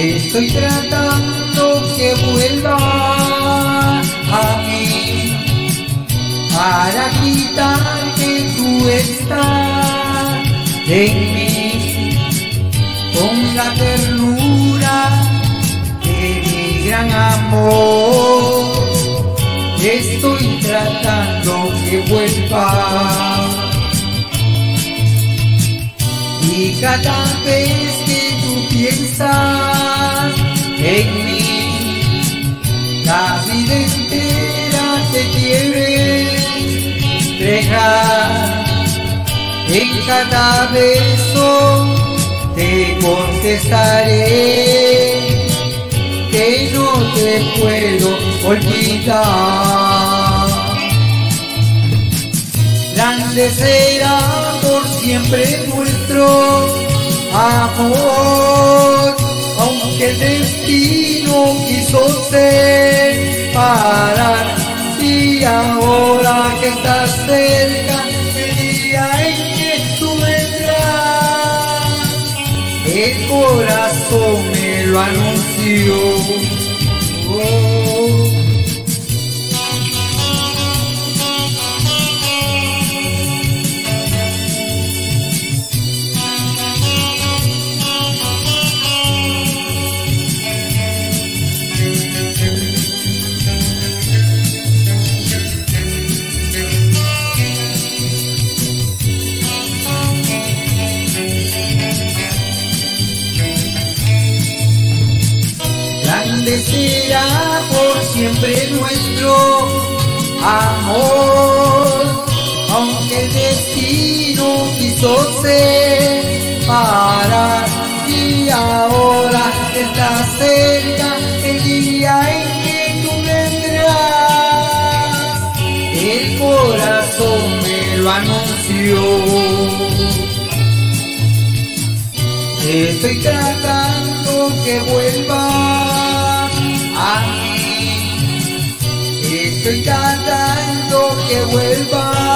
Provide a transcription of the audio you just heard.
Estoy tratando que vuelva a mí para quitar que tú estás en mí con la ternura de mi gran amor. Estoy tratando que vuelva. Y cada vez que piensas en mí, la vida entera te quiere entregar. En cada beso te contestaré que no te puedo olvidar. Grande será por siempre nuestro amor, aunque el destino quiso separar. Y ahora que estás cerca, el día en que tú vendrás, el corazón me lo anunció. Grande será por siempre nuestro amor, aunque el destino quiso separar y ahora está cerca el día en que tú vendrás, el corazón me lo anunció. Estoy tratando que vuelva Estoy tratando que vuelva